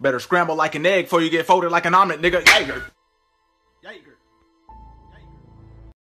Better scramble like an egg before you get folded like an omelet, nigga. Jaeger. Jaeger.